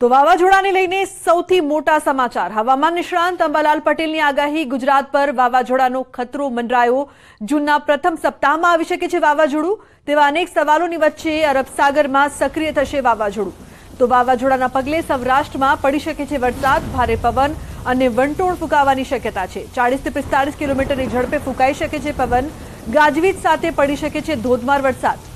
તો વાવાઝોડાને લઈને સૌથી મોટા સમાચાર હવામાન નિષ્ણાંત અંબાલાલ પટેલની આગાહી ગુજરાત પર વાવાઝોડાનો ખતરો મંડરાયો જૂનના પ્રથમ સપ્તાહમાં આવી શકે છે વાવાઝોડું તેવા અનેક સવાલોની વચ્ચે અરબ સાગરમાં સક્રિય થશે વાવાઝોડું તો વાવાઝોડાના પગલે સૌરાષ્ટ્રમાં પડી શકે છે વરસાદ ભારે પવન અને વંટોળ ફૂંકાવાની શક્યતા છે ચાળીસથી પિસ્તાળીસ કિલોમીટરની ઝડપે ફૂંકાઈ શકે છે પવન ગાજવીજ સાથે પડી શકે છે ધોધમાર વરસાદ